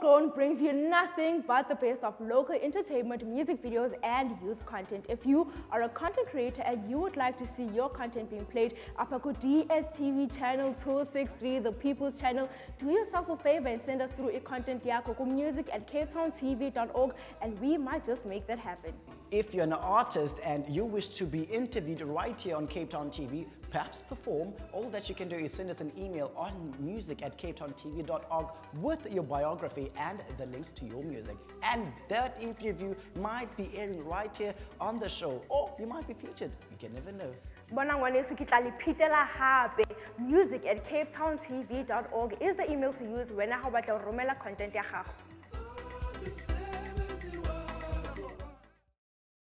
Brings you nothing but the best of local entertainment, music videos, and youth content. If you are a content creator and you would like to see your content being played up at DSTV channel 263, the People's Channel, do yourself a favor and send us through a content yako music at capetowntv.org and we might just make that happen. If you're an artist and you wish to be interviewed right here on Cape Town TV, perhaps perform, all that you can do is send us an email on music at capetowntv.org with your biography and the links to your music. And that interview might be airing right here on the show, or you might be featured. You can never know. music at capetowntv.org is the email to use wena ga o batla romela content